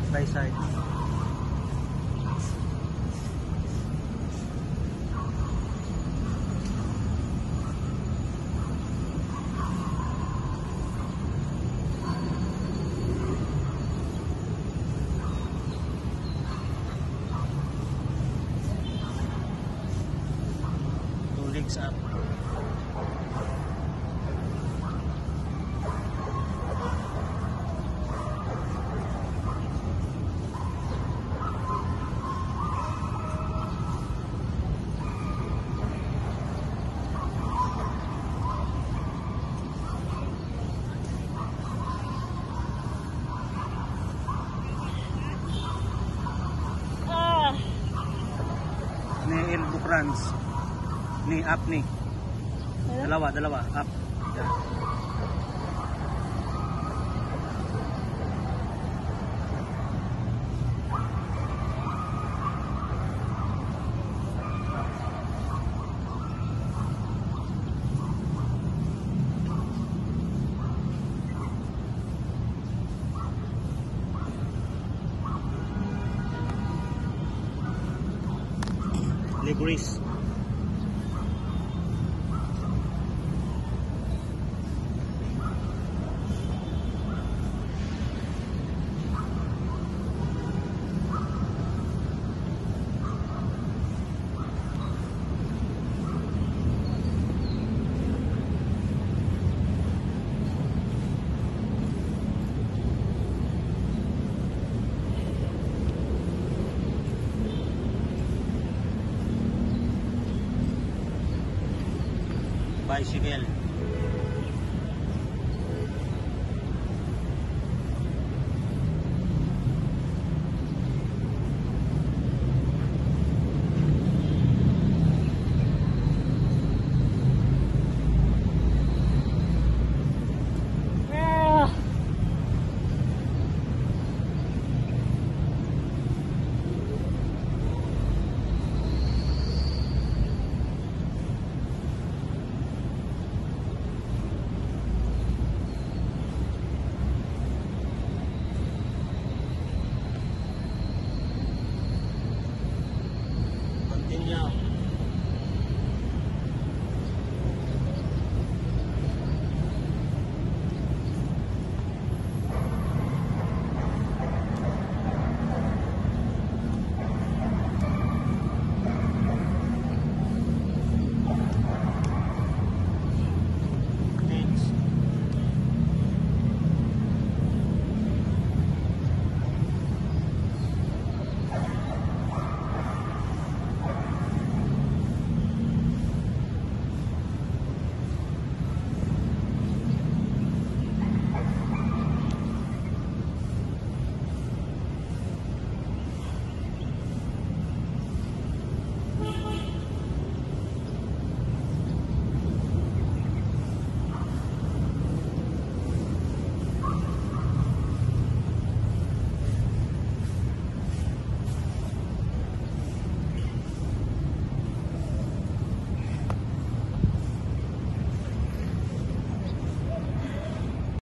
side by side. up L. Bucrans ni Apni. Dalawa, dalawa, Up. Libris Байшевель.